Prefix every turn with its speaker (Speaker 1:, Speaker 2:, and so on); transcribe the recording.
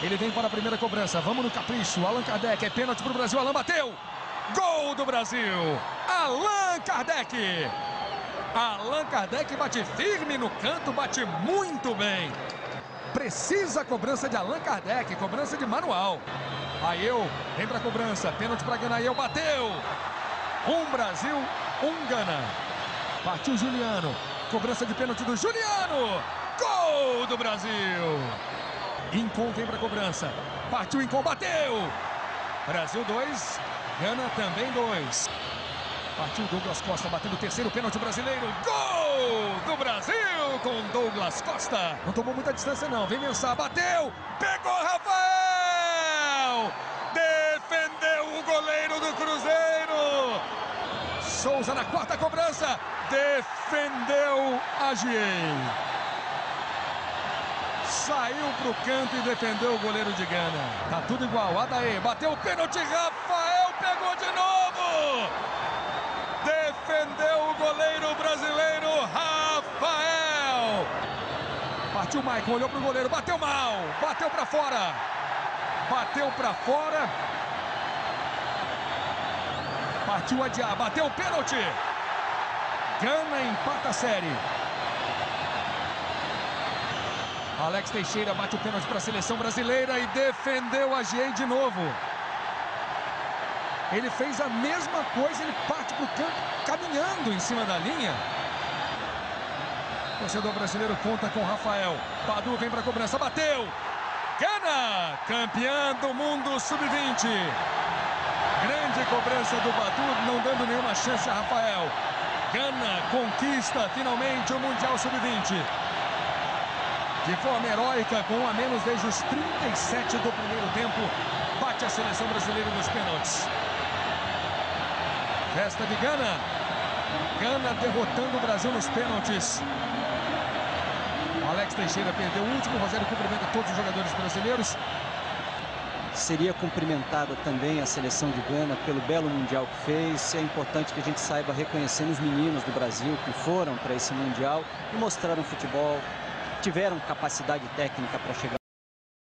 Speaker 1: Ele vem para a primeira cobrança. Vamos no capricho. Allan Kardec. É pênalti para o Brasil. Allan bateu. Gol do Brasil. Allan Kardec. Allan Kardec bate firme no canto. Bate muito bem. Precisa a cobrança de Allan Kardec. Cobrança de manual. Aiel vem para a cobrança. Pênalti para Gana. Aiel bateu. Um Brasil, um Gana. Partiu Juliano. Cobrança de pênalti do Juliano. Gol do Brasil. Incon vem para a cobrança. Partiu Incon, bateu. Brasil 2, Gana também 2. Partiu Douglas Costa, batendo o terceiro pênalti brasileiro. Gol do Brasil com Douglas Costa. Não tomou muita distância não, vem Mensah, bateu. Pegou Rafael. Defendeu o goleiro do Cruzeiro. Souza na quarta cobrança. Defendeu Agiei saiu para o canto e defendeu o goleiro de Gana. Tá tudo igual. Adaê bateu o pênalti. Rafael pegou de novo. Defendeu o goleiro brasileiro Rafael. Partiu o Maicon, olhou para o goleiro, bateu mal, bateu para fora. Bateu para fora. Partiu adiar, bateu o pênalti. Gana empata a série. Alex Teixeira bate o pênalti para a seleção brasileira e defendeu a Giei de novo. Ele fez a mesma coisa, ele parte para o campo caminhando em cima da linha. O torcedor brasileiro conta com Rafael. Padu vem para a cobrança, bateu. Gana, campeã do mundo sub-20. Grande cobrança do Badu, não dando nenhuma chance a Rafael. Gana conquista finalmente o Mundial Sub-20 de forma heróica, com a menos desde os 37 do primeiro tempo, bate a seleção brasileira nos pênaltis. Festa de Gana. Gana derrotando o Brasil nos pênaltis. Alex Teixeira perdeu o último. Rogério cumprimenta todos os jogadores brasileiros.
Speaker 2: Seria cumprimentada também a seleção de Gana pelo belo Mundial que fez. É importante que a gente saiba reconhecer os meninos do Brasil que foram para esse Mundial e mostraram futebol, tiveram capacidade técnica para chegar